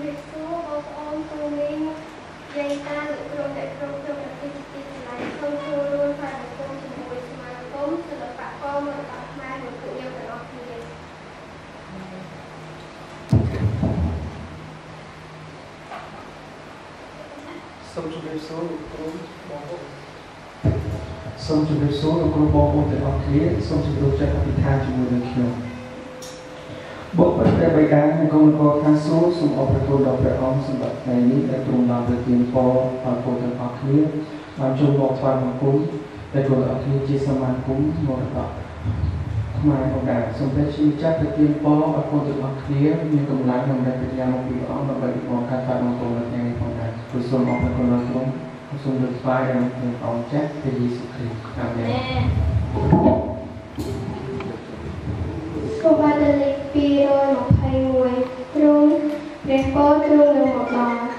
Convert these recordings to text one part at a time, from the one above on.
ជំរាបសួរបងប្អូនគ្រូមីងយាយតាលោកគ្រូអ្នកគ្រូគ្រប់ប្រទេសទីឆ្លៃសូមចូលរួមផ្សាយបង្គំជាមួយសមាគមសិល្បករមរតកខ្មែររបស់ពួកយើងទាំងអស់គ្នាសូមជម្រាបសួរលោកគ្រូបងប្អូនសូមជម្រាបសួរលោកគ្រូបងប្អូនទាំងអស់គ្នាសូមជម្រាបចិត្តអធិដ្ឋានជាមួយនឹងខ្ញុំ បុព្វព្រះបិតានិងគុណលោកខាងសួគ៌សូមអរគុណដល់ព្រះអង្គសម្រាប់ថ្ងៃនេះដែលទ្រង់បានប្រទានពរដល់ពលទាំងអស់គ្នាបានចូលមកថ្វាយបង្គំដែលគុណអរគ្នាជាសមាគមមរតកខ្មែរផងដែរសូមព្រះជាម្ចាស់ប្រទានពរឲ្យពលទាំងអស់គ្នាមានកម្លាំងនិងបញ្ញាមកពីព្រះអង្គដើម្បីមកការថ្វាយបង្គំនៅថ្ងៃនេះផងដែរគឺសូមអរគុណដល់ទ្រង់សូមលើកថ្វាយដល់ព្រះអង្គចាស់ព្រះយេស៊ូវគ្រីស្ទអាមែន ស្គបាដលេខ221ទ្រង់ព្រះពរទ្រង់នឹងមកដល់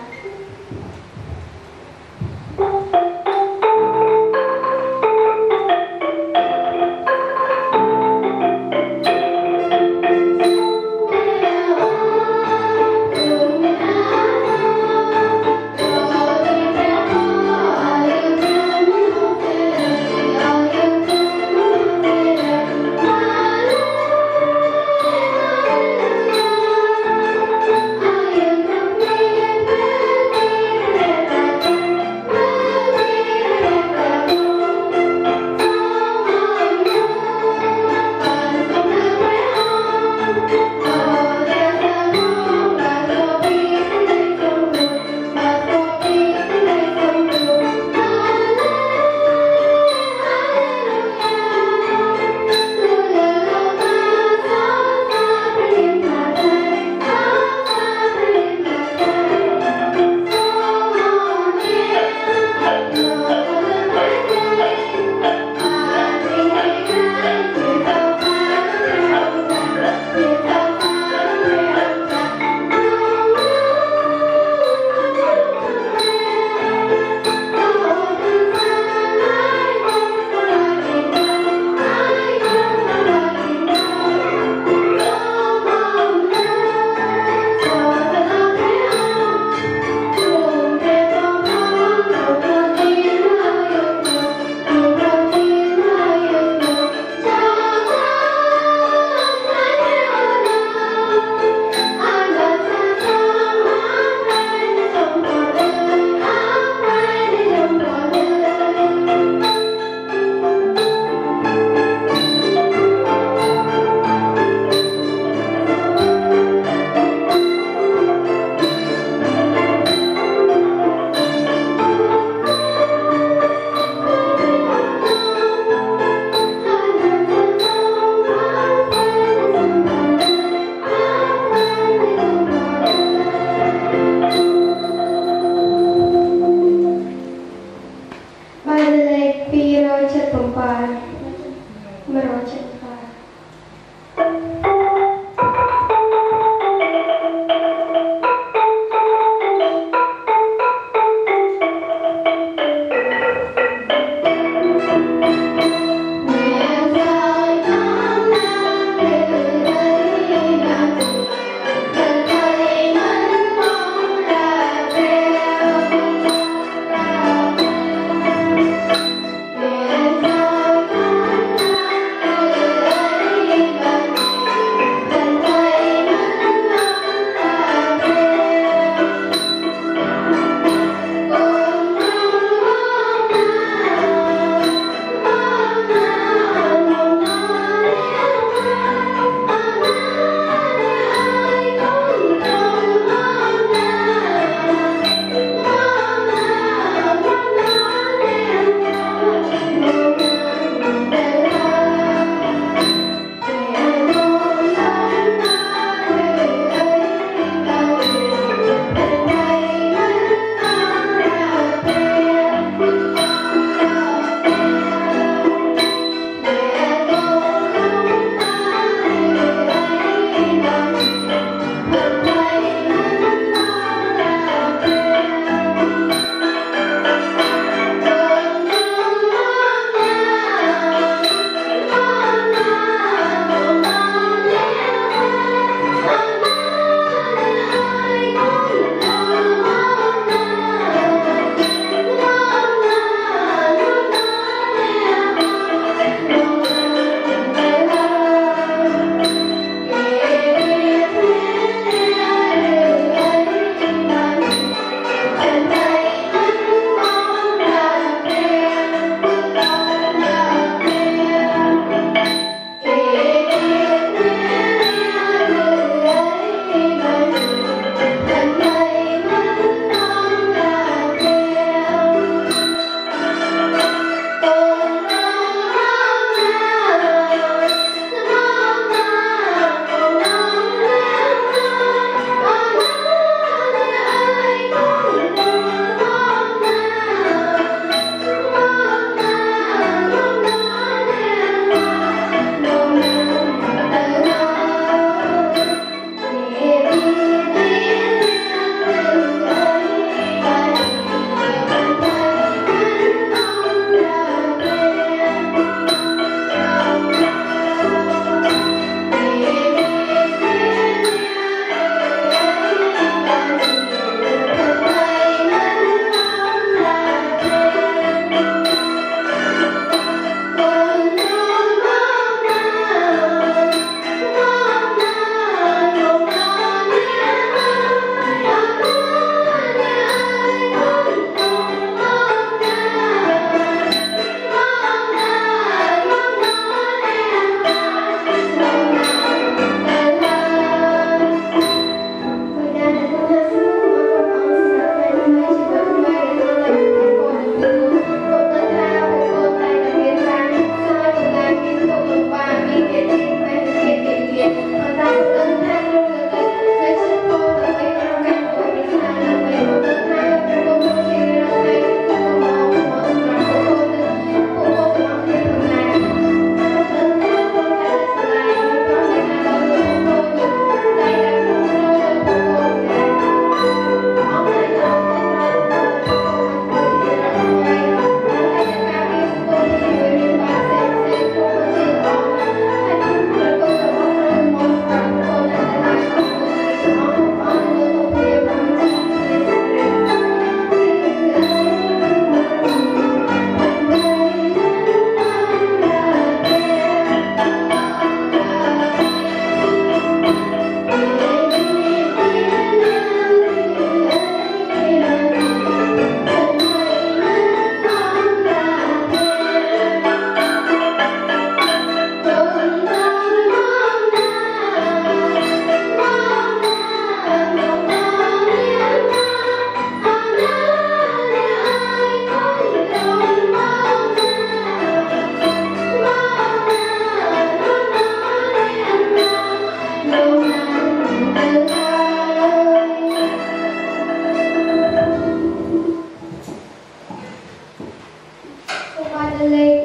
បាត់លេខ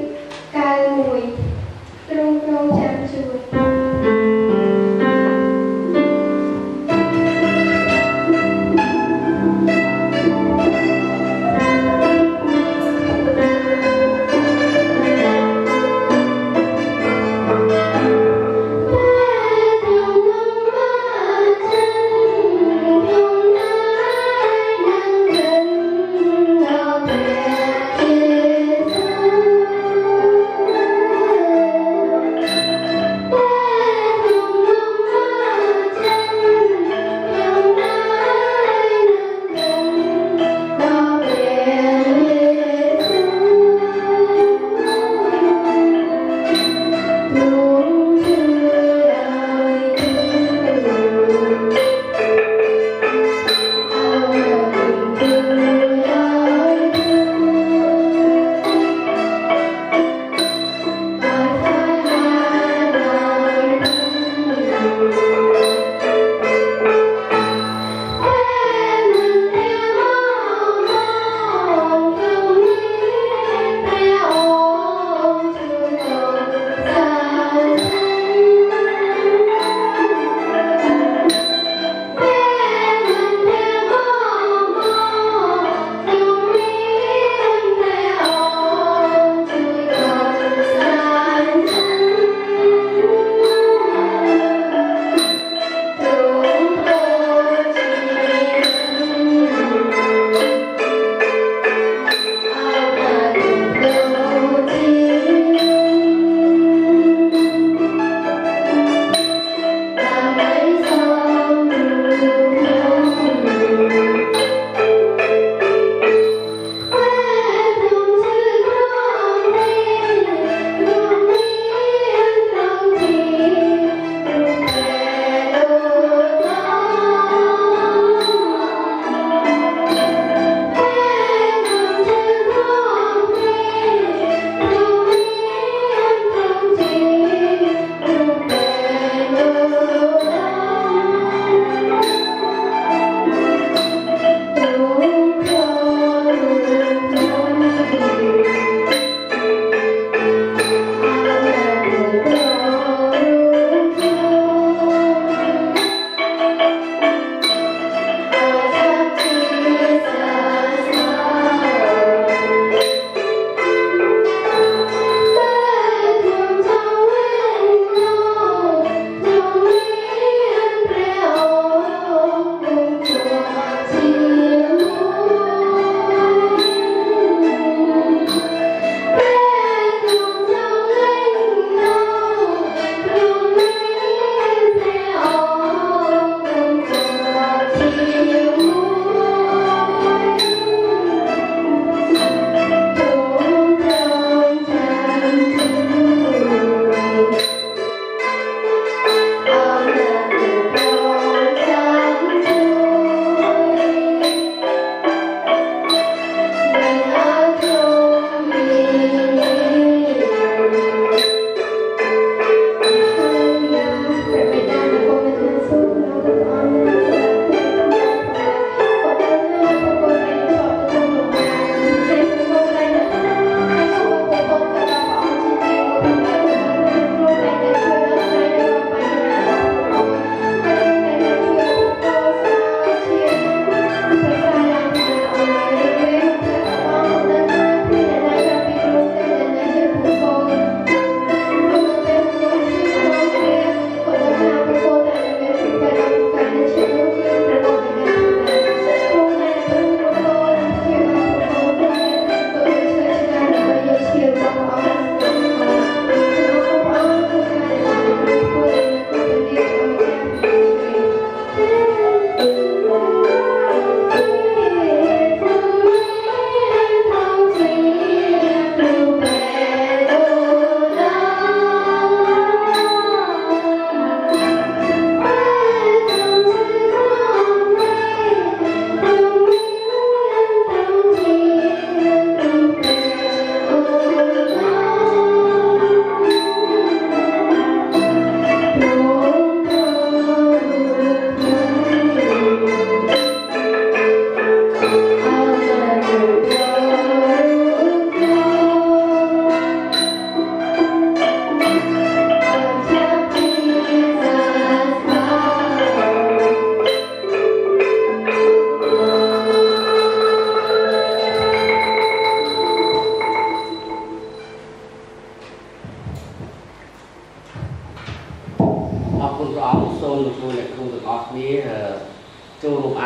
91ក្រុងក្រុងចាំជួន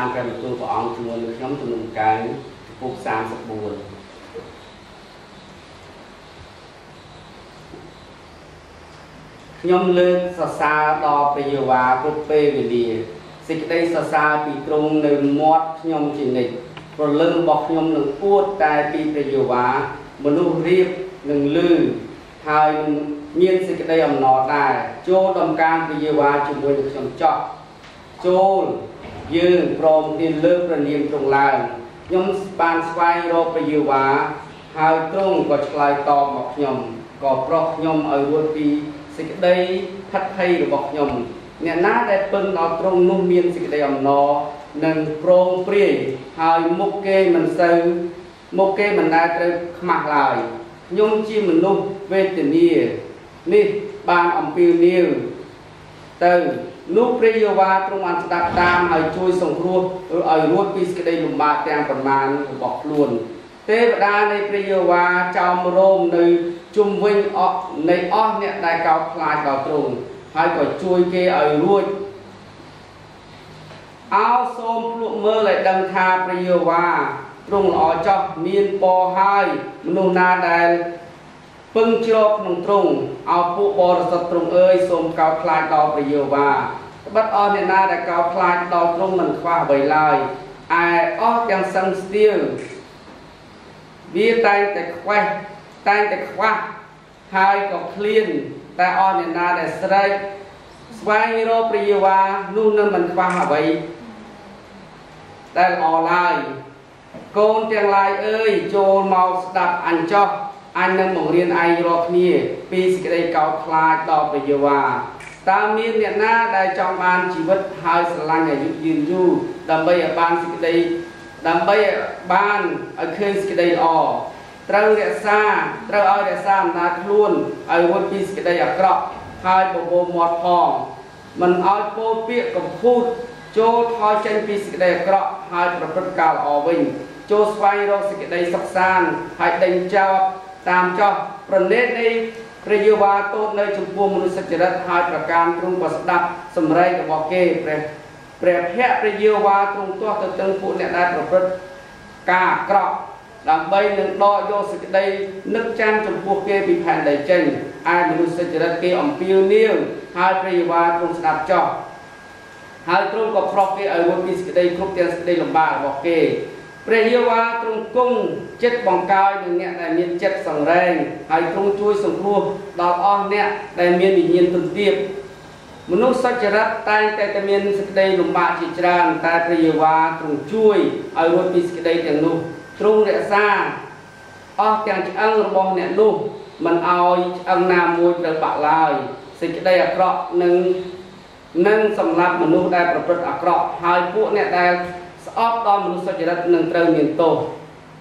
ចូលរួមអានព្រះបន្ទូលព្រះអង្គជាមួយនឹងខ្ញុំទំនុំកាយពុក34ខ្ញុំលើកសរសើរដល់ព្រះយេហូវ៉ាគ្រប់ពេលវេលាសេចក្តីសរសើរពីទ្រង់នៅមាត់ខ្ញុំជានិច្ចព្រលឹងរបស់ខ្ញុំនឹងអួតតែពីព្រះយេហូវ៉ាមនុស្សរៀបនឹងលឺហើយមានសេចក្តីអំណរដែរចូលដំកើងព្រះយេហូវ៉ាជាមួយនឹងខ្ញុំចោះចូល យើងព្រមគ្នាលើកព្រះនាមទ្រង់ឡើងខ្ញុំបានស្វែងរកព្រះយេហូវ៉ាហើយទ្រង់ក៏ឆ្លើយតបមកខ្ញុំក៏ប្រោះខ្ញុំឲ្យរួចពីសេចក្តីផិតភ័យរបស់ខ្ញុំអ្នកណាដែលពឹងដល់ទ្រង់នោះមានសេចក្តីអំណរនិងប្រងព្រាយហើយមុខគេមិនសូវមុខគេមិនដែលត្រូវខ្មាស់ឡើយខ្ញុំជាមនុស្សវេទនានេះបានអំពាវនាវទៅ នោះព្រះយេហូវ៉ាទ្រង់បានស្ដាប់តាមហើយជួយសង្គ្រោះឲ្យរួចពីសេចក្តីលំបាកទាំងប្រមាណរបស់ខ្លួនទេវតានៃព្រះយេហូវ៉ាចោមរោមនៅជុំវិញអស់នៃអស់អ្នកដែលកោតខ្លាចដល់ទ្រង់ហើយក៏ជួយគេឲ្យរួចអោសូមភ្លក់មើលឲ្យដឹងថាព្រះយេហូវ៉ាទ្រង់ល្អចោះមានពរហើយមនុស្សណាដែលពឹងជ្រកក្នុងទ្រង់អោពួកបរិសុទ្ធទ្រង់អើយសូមកោតខ្លាចដល់ព្រះយេហូវ៉ា ត្បិតអស់អ្នកណាដែលកោតខ្លាចដល់ទ្រង់មិនខ្វះអ្វីឡើយឯអស់ទាំងសឹងស្ទៀវវាតែងតែខ្វេះតែងតែខ្វះហើយក៏ឃ្លានតែអស់អ្នកណាដែលស្រែកស្វែងរកព្រះយេហូវ៉ានោះនឹងមិនខ្វះអ្វីដែលល្អឡើយកូនទាំងឡាយអើយចូលមកស្ដាប់អញចោះអញនឹងបង្រៀនឯងរាល់គ្នាពីសេចក្តីកោតខ្លាចដល់ព្រះយេហូវ៉ា តើមានអ្នកណាដែលចង់បានជីវិតហើយស្រឡាញ់អាយុយឺនយូរដើម្បីឲ្យបានសេចក្តីដើម្បីបានឲ្យឃើញសេចក្តីល្អត្រូវរក្សាត្រូវឲ្យរក្សាអំណាចខ្លួនឲ្យរួចពីសេចក្តីអាក្រក់ហើយបបោមាត់ផងមិនឲ្យពោលពាក្យកំពូតចូលថយចេញពីសេចក្តីអាក្រក់ហើយប្រព្រឹត្តការល្អវិញចូលស្វែងរកសេចក្តីសុខសាន្តហើយដេញចោលតាមចោះប្រណេតនៃ ព្រះយេហូវ៉ាទោតនៅចំពោះមនុស្សសុចរិតហើយប្រការទ្រង់ក៏ស្ដាប់សម្រែករបស់គេព្រះព្រះភ័ក្រព្រះយេហូវ៉ាទ្រង់ទាស់ទៅទាំងពួកអ្នកដែលប្រព្រឹត្តការអាក្រក់ដើម្បីនឹងដកយកសេចក្តីនឹកចាំចំពោះគេពីផែនដីចេញឯមនុស្សសុចរិតគេអំពាវនាវហើយព្រះយេហូវ៉ាទ្រង់ស្ដាប់ចោះហើយទ្រង់ក៏ប្រោះគេឲ្យរួចពីសេចក្តីគ្រប់ទាំងសេចក្តីលំបាករបស់គេ ព្រះយេហូវ៉ាទ្រង់គង់ចិត្តបង្កើយនឹងអ្នកដែលមានចិត្តសង្រេងហើយទ្រង់ជួយសង្គ្រោះដល់អស់អ្នកដែលមានវិញ្ញាណទន្ទាបមនុស្សសុចរិតតែងតែតែមានសេចក្តីលំបាកជាច្រើនតែព្រះយេហូវ៉ាទ្រង់ជួយឲ្យរួចពីសេចក្តីទាំងនោះទ្រង់រក្សាអស់ទាំងឆ្អឹងរបស់អ្នកនោះមិនឲ្យឆ្អឹងណាមួយត្រូវបាក់ឡើយសេចក្តីអាក្រក់នឹងនឹងសម្លាប់មនុស្សដែលប្រព្រឹត្តអាក្រក់ហើយពួកអ្នកដែល ស្អប់ដល់មនុស្សសុចរិតនឹងត្រូវមានទោស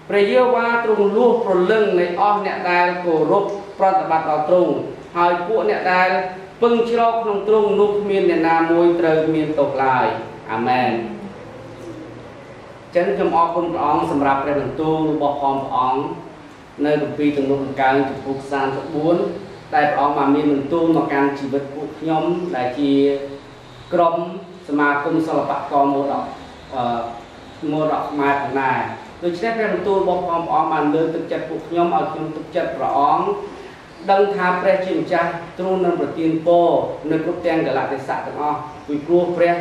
ព្រះយេហូវ៉ាទ្រង់លួសប្រលឹងនៃអស់អ្នកដែលគោរពប្រតិបត្តិដល់ទ្រង់ហើយពួកអ្នកដែលពឹងជ្រកក្នុងទ្រង់នោះគ្មានអ្នកណាមួយត្រូវមានទោសឡើយអាមែនចឹងខ្ញុំអរគុណព្រះអង្គសម្រាប់ព្រះបន្ទូលរបស់ផងព្រះអង្គនៅគម្ពីរទំនុកដង្កើងចំពោះ34ដែលព្រះអង្គបានមានបន្ទូលមកកាន់ជីវិតពួកខ្ញុំដែលជាក្រុមសមាគមសិល្បករមោដកអឺ មរតខ្មែរផងដែរដូច្នេះព្រះបន្ទូលរបស់ព្រះអង្គបានលើកទឹកចិត្តពួកខ្ញុំឲ្យខ្ញុំទុកចិត្តព្រះអង្គដឹងថាព្រះជាម្ចាស់ទ្រង់នឹងប្រទានពរនៅគ្រប់ទាំងកលៈទេសៈទាំងអស់ពីព្រោះព្រះ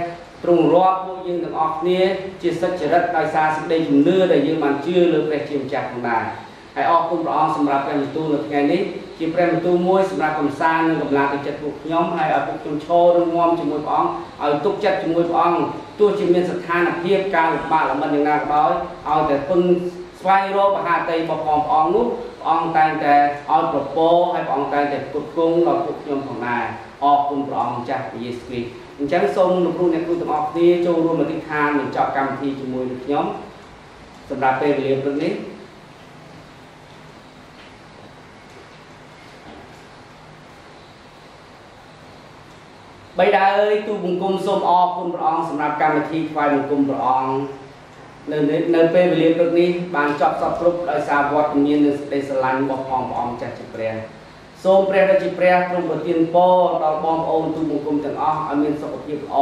ទ្រង់រាប់ពួកយើងទាំងអស់គ្នាជាសុចរិតដោយសារសេចក្តីជំនឿដែលយើងបានជឿលើព្រះជាម្ចាស់ផងដែរ ហើយអរគុណព្រះអង្គសម្រាប់ព្រះបន្ទូលនៅថ្ងៃនេះជាព្រះបន្ទូលមួយសម្រាប់កំសាន្តនិងកម្លាំងទឹកចិត្តពួកខ្ញុំហើយឲ្យពួកខ្ញុំឈររងំជាមួយព្រះអង្គឲ្យទុកចិត្តជាមួយព្រះអង្គទោះជាមានស្ថានភាពការលំបាកលំបិនយ៉ាងណាក៏ដោយឲ្យតែពឹងស្វែងរកបហាតីរបស់ព្រះអង្គនោះព្រះអង្គតែងតែឲ្យប្រពោហើយព្រះអង្គតែងតែពុតគង់ដល់ពួកខ្ញុំផងដែរអរគុណព្រះអង្គចាស់ព្រះយេស៊ូវគ្រីស្ទអញ្ចឹងសូមលោកគ្រូអ្នកគ្រូទាំងអស់គ្នាចូលរួមអធិដ្ឋានបញ្ចប់កម្មវិធីជាមួយនឹងខ្ញុំសម្រាប់ពេលវេលាព្រឹកនេះ បិតាអើយទូបង្គំសូមអរគុណព្រះអង្គសម្រាប់កម្មវិធីថ្វាយបង្គំព្រះអង្គនៅនៅពេលវេលាព្រឹកនេះបានចប់សពគ្រប់ដោយសារវត្តមាននិងសេចក្តីស្រឡាញ់របស់ផងព្រះអង្គចាស់ជាព្រះសូមព្រះរាជាព្រះទ្រង់ប្រទានពរដល់បងប្អូនទូបង្គំទាំងអស់ឲ្យមានសុខភាពល្អ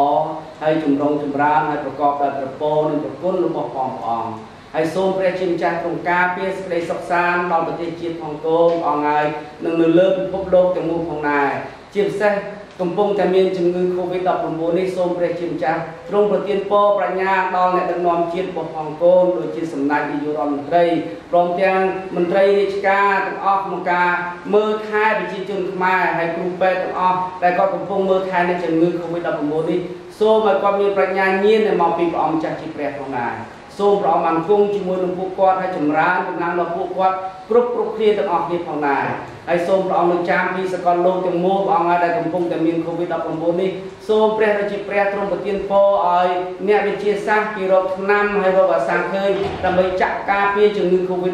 ហើយចម្រុងចម្រើនហើយប្រកបដោយព្រះពរនិងប្រគុណរបស់ផងព្រះអង្គហើយសូមព្រះជាម្ចាស់ទ្រង់ការពារសេចក្តីសុខសាន្តដល់ប្រទេសជាតិផងគោព្រះអង្គហើយនិងនៅលើពិភពលោកទាំងមូលផងដែរជាពិសេស កំពុងតែមានជំងឺ Covid-19 នេះសូមព្រះជាម្ចាស់ទ្រង់ប្រទានពរប្រាជ្ញាដល់អ្នកដឹកនាំជាតិរបស់ផងកូនដូចជាសម្ដេចនាយករដ្ឋមន្ត្រីព្រមទាំងមន្ត្រីរាជការទាំងអស់ក្នុងការមើលថែប្រជាជនខ្មែរហើយគ្រូពេទ្យទាំងអស់ដែលគាត់កំពុងមើលថែអ្នកជំងឺ Covid-19 នេះសូមឲ្យគាត់មានប្រាជ្ញាញាណដែលមកពីព្រះអង្គម្ចាស់ជាព្រះផងដែរ សូមព្រះអង្គបានគង់ជាមួយនឹងពួកគាត់ហើយចម្រើនកម្លាំងដល់ពួកគាត់គ្រប់គ្រប់គ្នាទាំងអស់គ្នាផងដែរហើយសូមព្រះអង្គលោកចាំពីសកលលោកទាំងមូលព្រះអង្គដែលកំពុងតែមាន COVID-19 នេះសូមព្រះរាជាព្រះទ្រង់ប្រទានពរឲ្យអ្នកវិទ្យាសាស្ត្រគេរកថ្នាំហើយរកអាសាឃើញដើម្បីចាក់ការពារជំងឺ COVID-19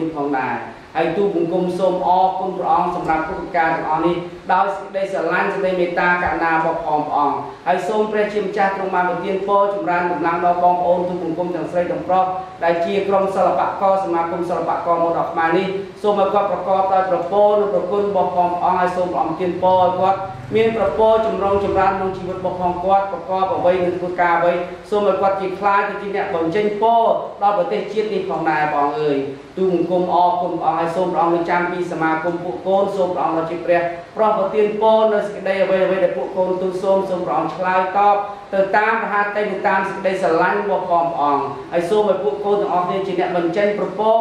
នេះផងដែរ ហើយទូបង្គំសូមអរគុណព្រះអង្គសម្រាប់ពុទ្ធការទាំងអស់នេះដោយសេចក្តីស្រឡាញ់សេចក្តីមេត្តាករុណារបស់ផងព្រះអង្គហើយសូមព្រះជាម្ចាស់ទ្រង់បានប្រទានពរចម្រើនកម្លាំងដល់បងប្អូនទូបង្គំទាំងស្រីទាំងប្រុសដែលជាក្រុមសិល្បករសមាគមសិល្បករមកដល់ខ្មែរនេះសូមឲ្យគាត់ប្រកបដោយប្រពរនិងប្រគុណរបស់ផងព្រះអង្គហើយសូមព្រះអង្គទានពរឲ្យគាត់ មានប្រពរចម្រុងចម្រើនក្នុងជីវិតរបស់ផងគាត់ប្រកបអ្វីនឹងធ្វើការអ្វីសូមឲ្យគាត់ជាខ្លាចទៅជាអ្នកបញ្ចេញពរដល់ប្រទេសជាតិនេះផងដែរបងអើយទូបង្គំអរគុណព្រះអង្គហើយសូមព្រះអង្គនឹងចាំពីសមាគមពួកកូនសូមព្រះអង្គជាព្រះប្រោះប្រទានពរនៅសេចក្តីអ្វីអ្វីដែលពួកកូនទូលសូមសូមព្រះអង្គឆ្លើយតប ទៅតាមប្រហាតេទៅតាមសេចក្តីស្រឡាញ់របស់ព្រះអង្គហើយសូមឲ្យពួកកូនទាំងអស់គ្នាជាអ្នកបញ្ចេញប្រពោ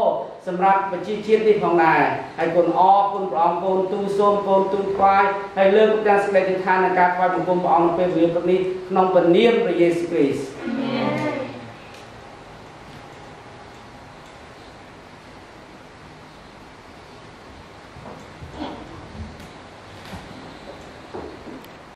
សម្រាប់ប្រជាជាតិនេះផងដែរហើយគុណអរគុណព្រះអង្គកូនទូសូមកូនទូថ្វាយហើយលើកទាំងសេចក្តីទិដ្ឋាននៃការថ្វាយបង្គំព្រះអង្គនៅពេលវេលាព្រឹកនេះក្នុងព្រះនាមព្រះយេស៊ូវគ្រីស្ទ